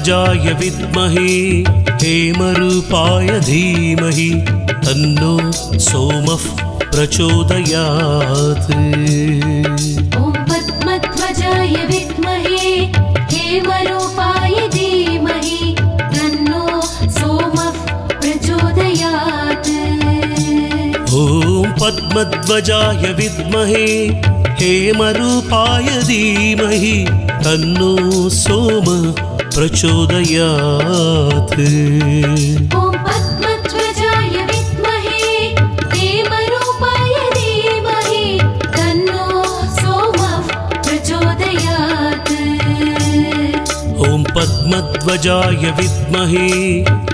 पद्मध्वजाय विद्महे हेमरूपाय धीमहि तन्नो सोमः प्रचोदयात्। ॐ पद्मध्वजाय विद्महे हेमरूपाय धीमहि तन्नो सोमः प्रचोदयात्। ॐ पद्मध्वजाय विद्महे हेमरूपाय धीमहि तन्नो सोम प्रचोदयात्। ॐ पद्मध्वजाय विद्महे हेमरूपाय धीमहि तन्नो सोमः प्रचोदयात्। ॐ पद्मध्वजाय विद्महे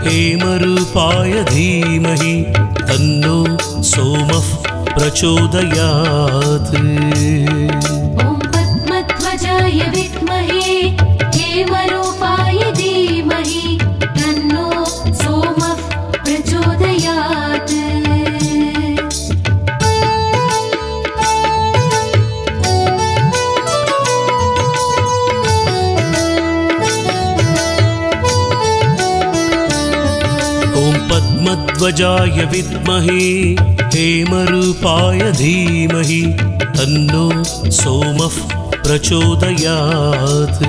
हेमरूपाय धीमहि तन्नो सोमः प्रचोदयात्। पद्मध्वजाय विद्महे हेमरूपाय धीमहि तन्नो सोमः प्रचोदयात्।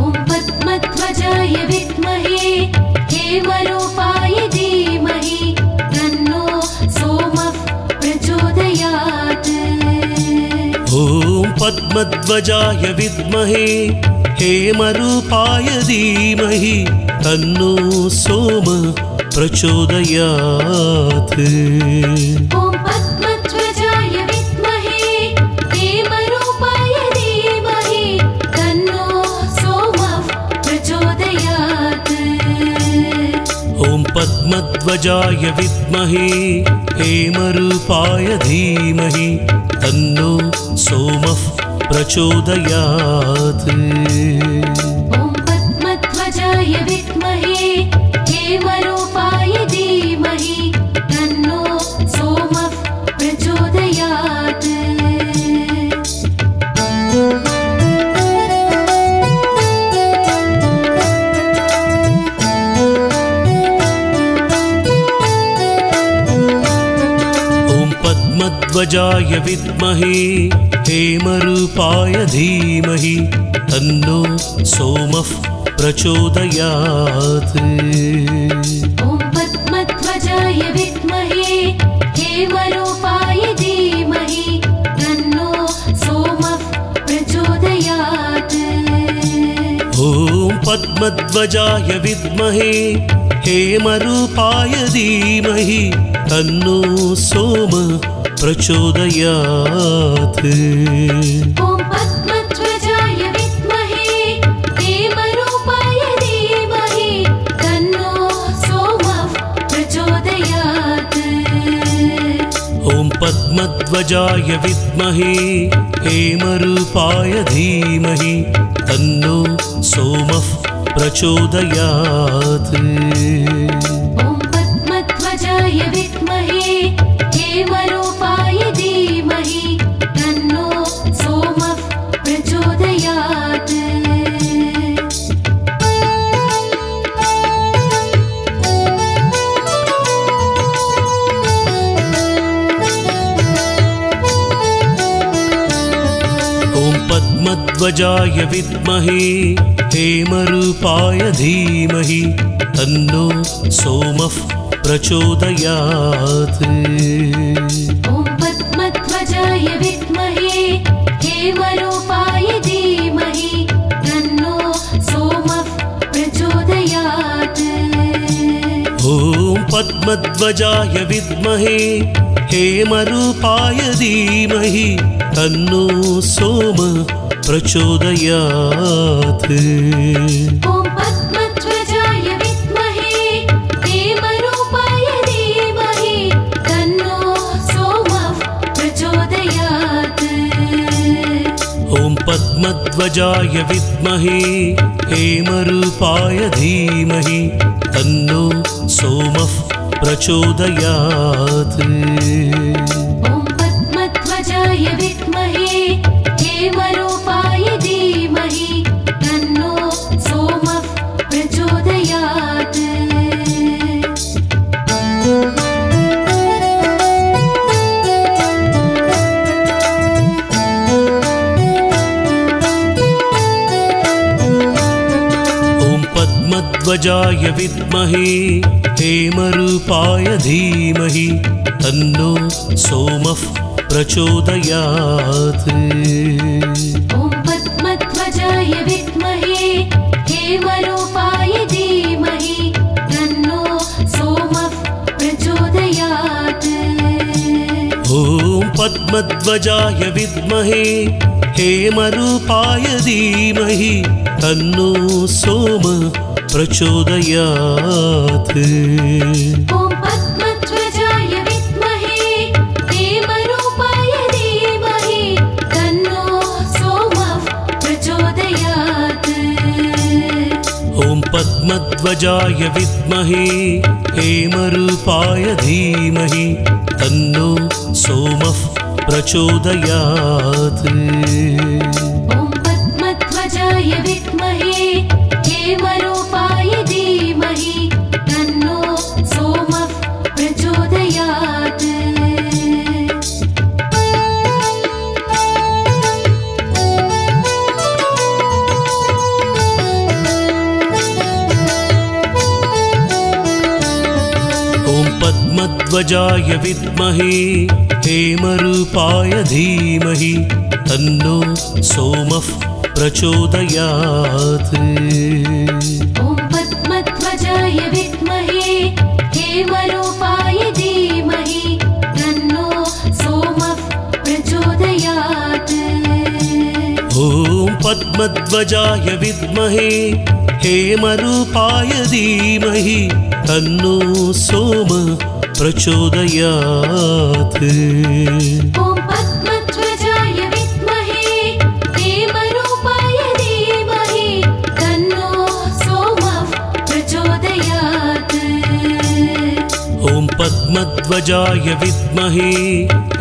ॐ पद्मध्वजाय विद्महे हेमरूपाय धीमहि तन्नो सोमः प्रचोदयात्। ॐ पद्मध्वजाय विद्महे हेमरूपाय धीमहि तन्नो सोम प्रचोदयात्। ॐ पद्मध्वजाय विद्महे हेमरूपाय धीमहि तन्नो सोमः प्रचोदयात्। ॐ पद्मध्वजाय विद्महे हेमरूपाय धीमहि तन्नो सोमः प्रचोदयात्। ॐ पद्मध्वजाय विद्महे हेमरूपाय पद्मध्वजाय विद्महे हेमरूपाय धीमहि तन्नो सोमः प्रचोदयात्। पद्मध्वजाय विद्महे हेमरूपाय धीमहि तन्नो सोम प्रचोदयात्। पद्मध्वजाय विद्महे हेमरूपाय धीमहि तन्नो सोमः प्रचोदयात्। पद्मध्वजाय विद्महे हेमरूपाय धीमहि तन्नो सोमः प्रचोदयात्। ॐ पद्मध्वजाय विद्महे हेमरूपाय धीमहि तन्नो सोमः प्रचोदयात्। ॐ पद्मध्वजाय विद्महे हेमरूपाय धीमहि तन्नो सोम प्रचोदयात्। ॐ पद्मध्वजाय विद्महे हेमरूपाय धीमहि तन्नो सोमः प्रचोदयात्। ॐ पद्मध्वजाय विद्महे हेमरूपाय धीमहि तन्नो सोमः प्रचोदयात्। पद्मध्वजाय विद्महे हेमरूपाय धीमहि तन्नो सोमः प्रचोदयात्। ॐ पद्मध्वजाय विद्महे हेमरूपाय धीमहि तन्नो सोमः प्रचोदयात्। ॐ पद्मध्वजाय विद्महे हेमरूपाय धीमहि तन्नो सोम प्रचोदयात्। ॐ पद्मध्वजाय विद्महे हेमरूपाय धीमहि तन्नो सोमः प्रचोदयात्। ॐ पद्मध्वजाय विद्महे हेमरूपाय धीमहि तन्नो सोमः प्रचोदयात् पद्मध्वजाय विद्महे हेमरूपाय धीमहि तन्नो सोमः प्रचोदयात्। ॐ पद्मध्वजाय विद्महे हेमरूपाय धीमहि तन्नो सोमः प्रचोदयात्। ॐ पद्मध्वजाय विद्महे हेमरूपाय धीमहि तन्नो सोम प्रचोदयात्। पद्मध्वजाय विद्महे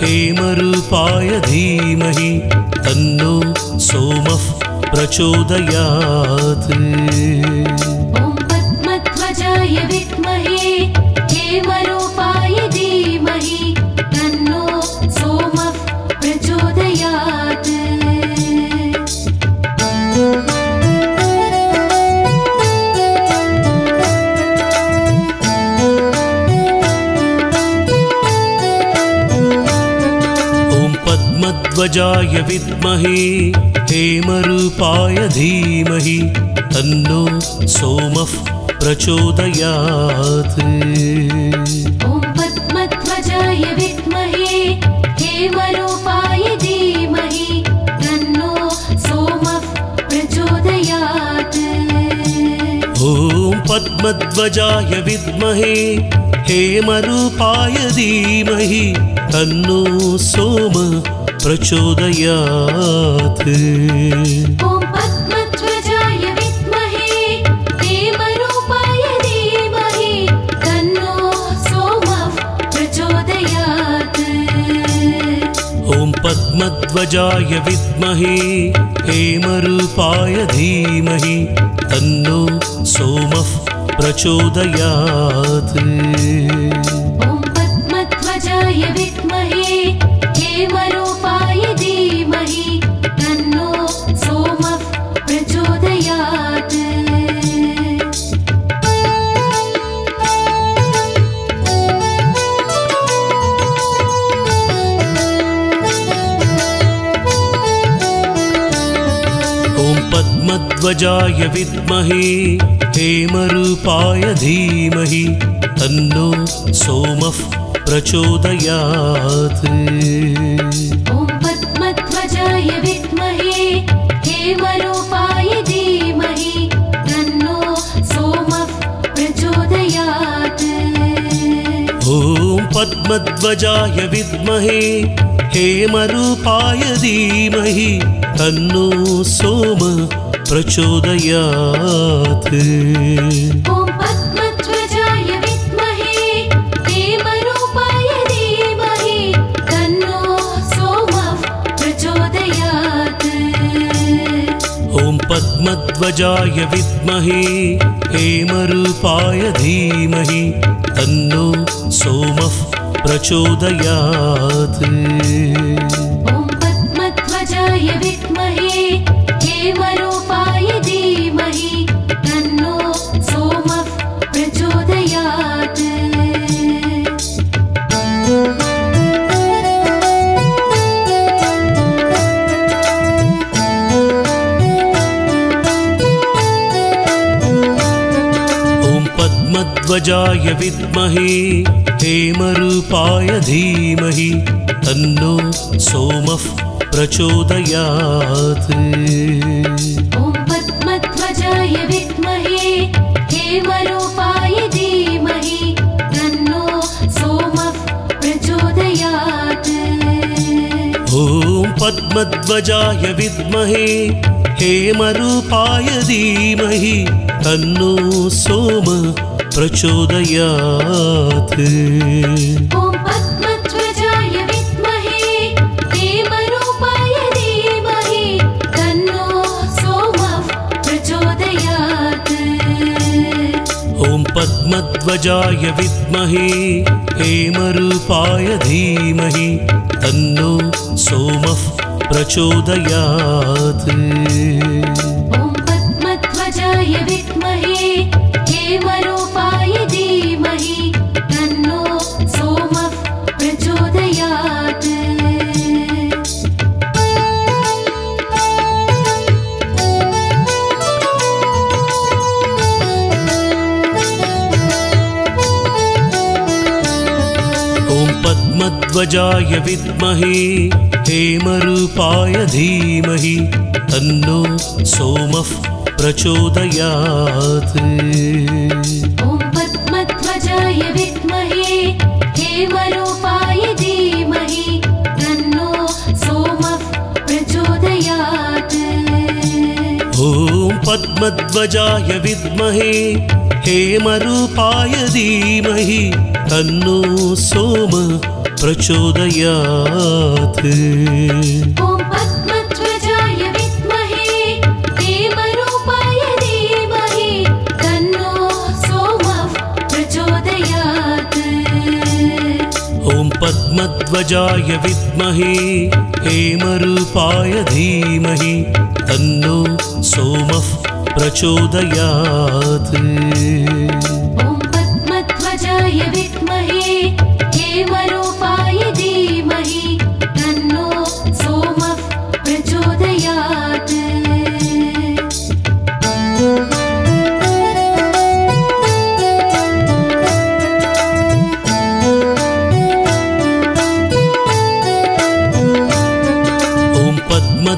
हेमरूपाय धीमहि तन्नो सोमः प्रचोदयात्। पद्मध्वजाय विद्महे हेमरूपाय धीमहि तन्नो सोमः प्रचोदयात्। ॐ पद्मध्वजाय विद्महे हेमरूपाय धीमहि तन्नो सोमः प्रचोदयात्। ॐ पद्मध्वजाय विद्महे हेमरूपाय धीमहि तन्नो सोम प्रचोदयात्। ॐ पद्मध्वजाय विद्महे हेमरूपाय धीमहि तन्नो सोमः प्रचोदयात्। ॐ पद्मध्वजाय विद्महे हेमरूपाय धीमहि तन्नो सोमः प्रचोदयात्। पद्मध्वजाय विद्महे हेमरूपाय धीमहि तन्नो सोमः प्रचोदयात्। ॐ पद्मध्वजाय विद्महे हेमरूपाय धीमहि तन्नो सोमः प्रचोदयात्। ॐ पद्मध्वजाय विद्महे हेमरूपाय धीमहि तन्नो सोम प्रचोदयात्। पद्मध्वजाय विद्महे हेमरूपाय धीमहि तन्नो सोमः प्रचोदयात् पद्मध्वजाय विद्महे हेमरूपाय धीमहि तन्नो सोमः प्रचोदयात्। ॐ पद्मध्वजाय विद्महे हेमरूपाय धीमहि तन्नो सोमः प्रचोदयात्। ॐ पद्मध्वजाय विद्महे हेमरूपाय धीमहि तन्नो सोम प्रचोदयात्। ॐ पद्मध्वजाय विद्महे हेमरूपाय धीमहि तन्नो सोमः प्रचोदयात्। ॐ पद्मध्वजाय विद्महे हेमरूपाय धीमहि तन्नो सोमः प्रचोदयात्। ॐ पद्मध्वजाय विद्महे हेमरूपाय पद्मध्वजाय विद्महे हेमरूपाय धीमहि तन्नो सोमः प्रचोदयात्। ॐ पद्मध्वजाय विद्महे हेमरूपाय धीमहि तन्नो सोमः प्रचोदयात्। ॐ पद्मध्वजाय विद्महे हेमरूपाय धीमहि तन्नो सोम प्रचोदयात्। पद्मध्वजाय विद्महे हेमरूपाय धीमहि तन्नो सोमः प्रचोदयात्।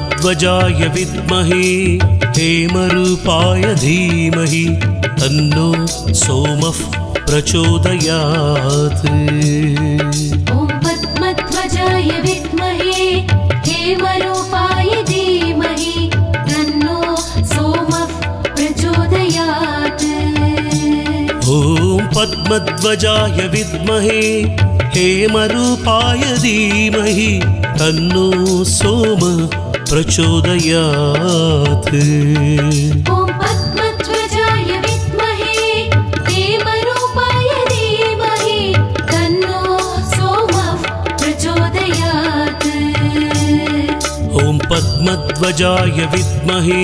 पद्मध्वजाय विद्महे हेमरूपाय धीमहि तन्नो सोमः प्रचोदयात्। ॐ पद्मध्वजाय विद्महे हेमरूपाय धीमहि तन्नो सोमः प्रचोदयात्। ॐ पद्मध्वजाय विद्महे हेमरूपाय धीमहि तन्नो सोम प्रचोदयात्। पद्मध्वजाय विद्महे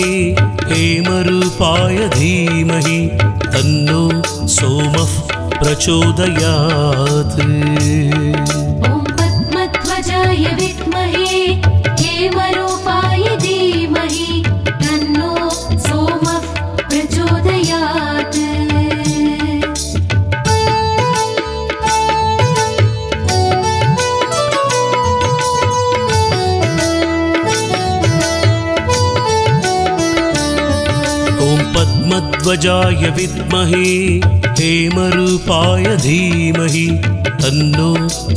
हेमरूपाय धीमहि तन्नो सोमः प्रचोदयात्। पद्मध्वजाय विद्महे हेमरूपाय धीमहि तन्नो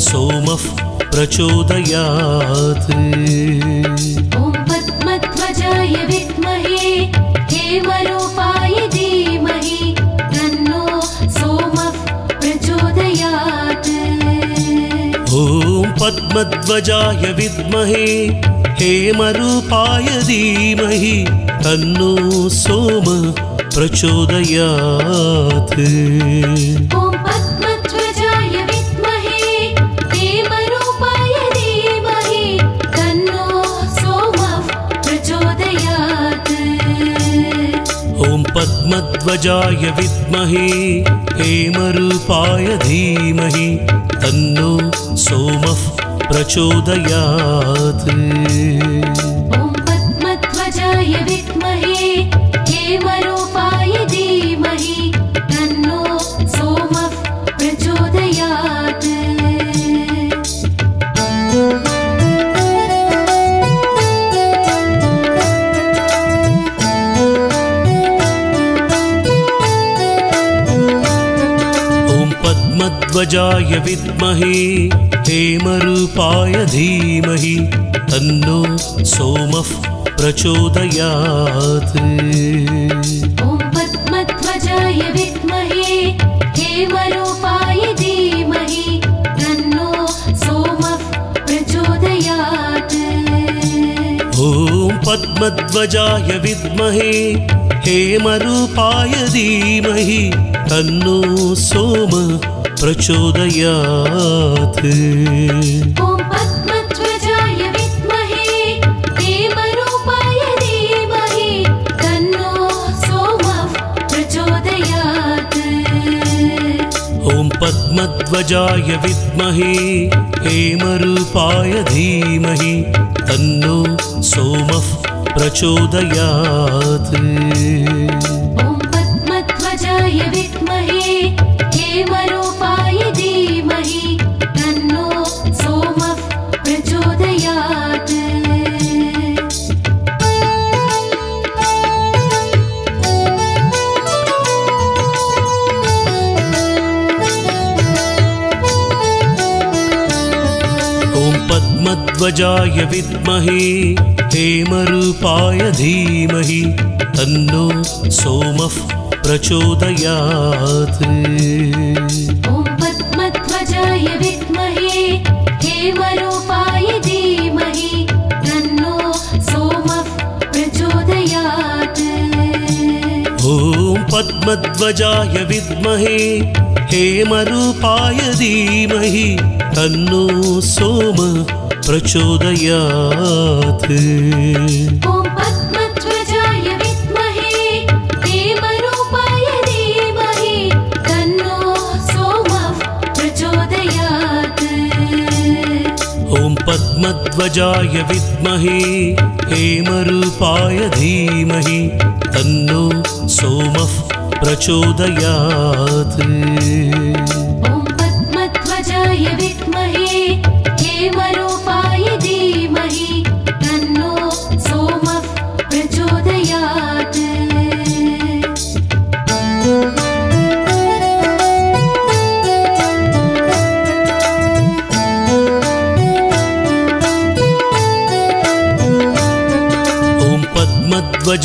सोमः प्रचोदयात्। ॐ पद्मध्वजाय विद्महे हेमरूपाय धीमहि तन्नो सोमः प्रचोदयात्। ॐ पद्मध्वजाय विद्महे हेमरूपाय धीमहि तन्नो सोम प्रचोदयात्। ॐ पद्मध्वजाय विद्महे धीमहि तन्नो सोमः प्रचोदयात्। ॐ पद्मध्वजाय विद्महे हेमरूपाय धीमहि तन्नो सोमः प्रचोदयात् पद्मध्वजाय विद्महे हेमरूपाय धीमहि तन्नो सोमः प्रचोदयात्। ॐ पद्मध्वजाय विद्महे हेमरूपाय धीमहि तन्नो सोमः प्रचोदयात्। ॐ पद्मध्वजाय विद्महे हेमरूपाय धीमहि तन्नो सोम प्रचोदयात्। ॐ पद्मध्वजाय विद्महे हेमरूपाय धीमहि तन्नो सोमः प्रचोदयात्। ॐ पद्मध्वजाय विद्महे हेमरूपाय धीमहि तन्नो सोमः प्रचोदयात्। पद्मध्वजाय विद्महे हेमरूपाय धीमहि तन्नो सोमः प्रचोदयात्। ॐ पद्मध्वजाय विद्महे हेमरूपाय धीमहि तन्नो सोमः प्रचोदयात्। ॐ पद्मध्वजाय विद्महे हेमरूपाय धीमहि तन्नो सोम प्रचोदयात्। ॐ पद्मध्वजाय विद्महे हेमरूपाय धीमहि तन्नो सोमः प्रचोदयात्। ॐ पद्मध्वजाय विद्महे हेमरूपाय धीमहि तन्नो सोमः प्रचोदयात्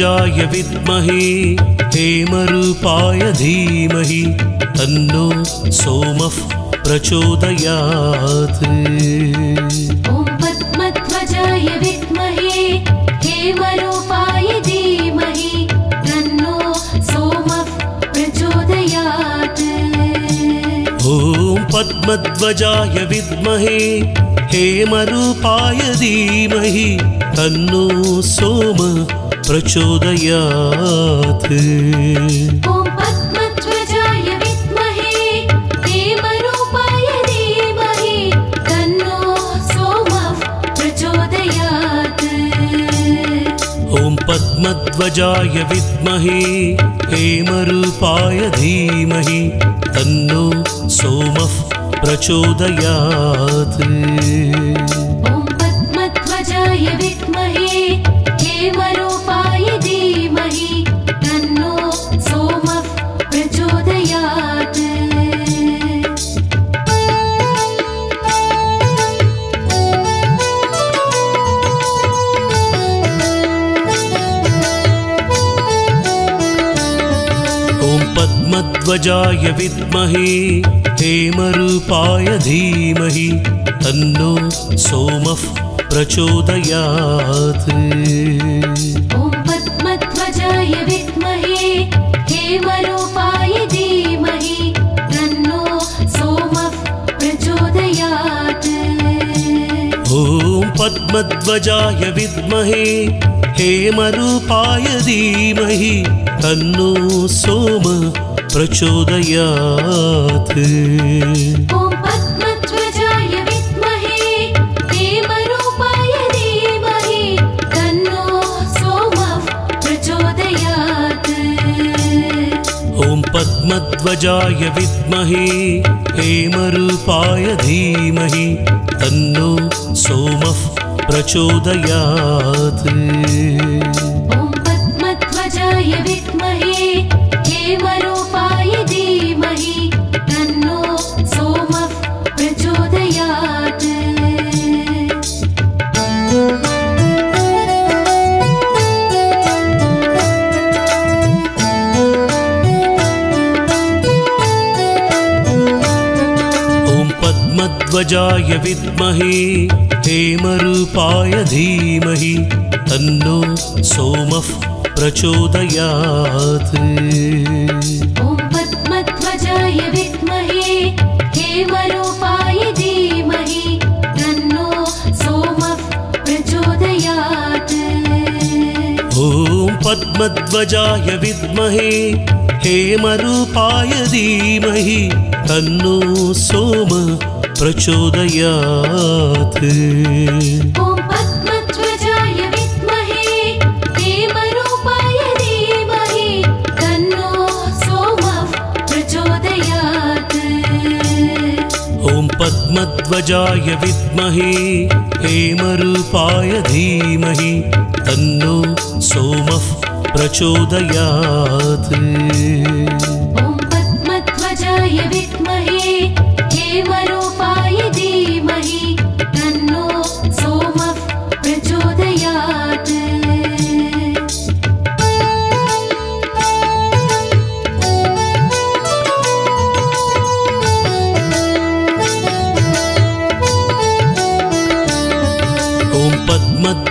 पद्मध्वजाय विद्महे हेमरूपाय धीमहि तन्नो सोमः प्रचोदयात्। ॐ पद्मध्वजाय विद्महे हेमरूपाय धीमहि तन्नो सोमः प्रचोदयात्। ॐ पद्मध्वजाय विद्महे हेमरूपाय धीमहि तन्नो सोम प्रचोदयात्। ॐ पद्मध्वजाय विद्महे हेमरूपाय धीमहि तन्नो सोमः प्रचोदयात् पद्मध्वजाय विद्महे हेमरूपाय धीमहि तन्नो सोमः प्रचोदयात्। ॐ पद्मध्वजाय विद्महे हेमरूपाय धीमहि तन्नो सोमः प्रचोदयात्। ॐ पद्मध्वजाय विद्महे हेमरूपाय धीमहि तन्नो सोम प्रचोदयात्। पद्मध्वजाय विद्महे हेमरूपाय धीमहि तन्नो सोमः प्रचोदयात्। पद्मध्वजाय विद्महे हेमरूपाय पद्मध्वजाय विद्महे हेमरूपाय धीमहि तन्नो सोमः प्रचोदयात्। ॐ पद्मध्वजाय विद्महे हेमरूपाय धीमहि तन्नो सोमः प्रचोदयात्। ॐ पद्मध्वजाय विद्महे हेमरूपाय धीमहि तन्नो सोम प्रचोदयात्। पद्मध्वजाय विद्महे हेमरूपाय धीमहि तन्नो सोमः प्रचोदयात्।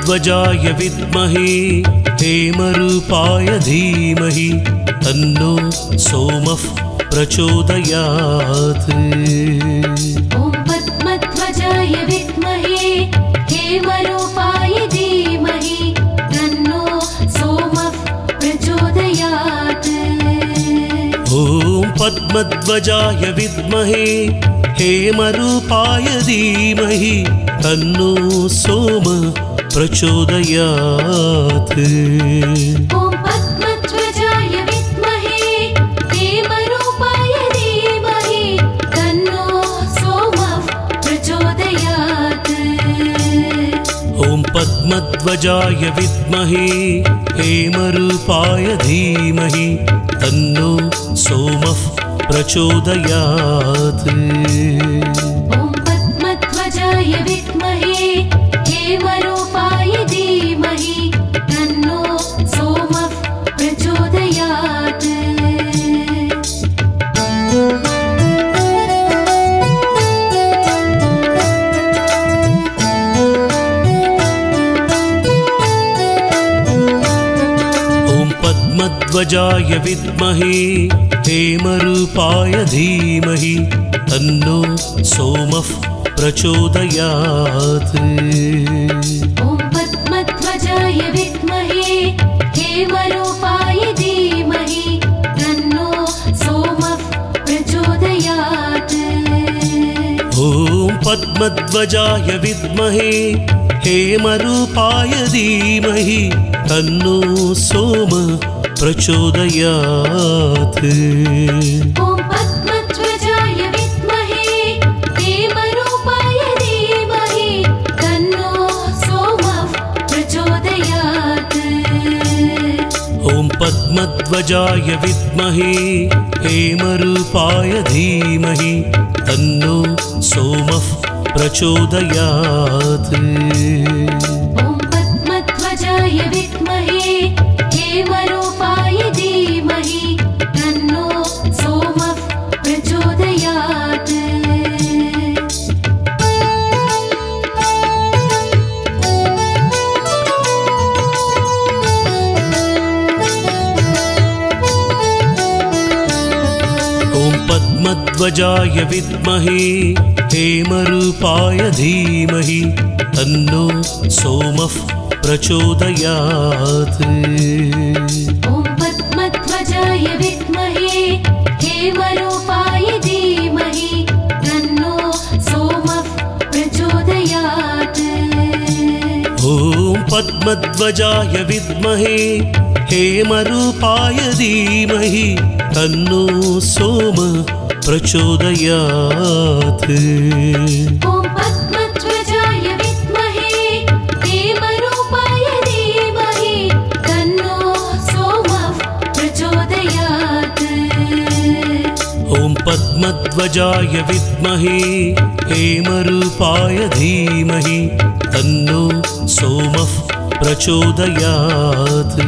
पद्मध्वजाय विद्महे हेमरूपाय धीमहि तन्नो सोमः प्रचोदयात्। ॐ पद्मध्वजाय विद्महे हेमरूपाय धीमहि तन्नो सोमः प्रचोदयात्। ॐ पद्मध्वजाय विद्महे हेमरूपाय धीमहि तन्नो सोम प्रचोदयात्। ॐ पद्मध्वजाय विद्महे हेमरूपाय धीमहि तन्नो सोमः प्रचोदयात्। ॐ पद्मध्वजाय विद्महे हेमरूपाय धीमहि तन्नो सोमः प्रचोदयात्। पद्मध्वजाय विद्महे हेमरूपाय धीमहि तन्नो सोमः प्रचोदयात्। ॐ पद्मध्वजाय विद्महे हेमरूपाय धीमहि तन्नो सोमः प्रचोदयात्। ॐ पद्मध्वजाय विद्महे हेमरूपाय धीमहि तन्नो सोम प्रचोदयात्। ॐ पद्मध्वजाय विद्महे हेमरूपाय धीमहि तन्नो सोमः प्रचोदयात्। ॐ पद्मध्वजाय विद्महे हेमरूपाय धीमहि तन्नो सोमः प्रचोदयात् पद्मध्वजाय विद्महे हेमरूपाय धीमहि तन्नो सोमः प्रचोदयात्। ॐ पद्मध्वजाय विद्महे हेमरूपाय धीमहि तन्नो सोमः प्रचोदयात्। ॐ पद्मध्वजाय विद्महे हेमरूपाय धीमहि तन्नो सोम प्रचोदयात्। पद्मध्वजाय विद्महे हेमरूपाय धीमहि तन्नो सोमः प्रचोदयात्।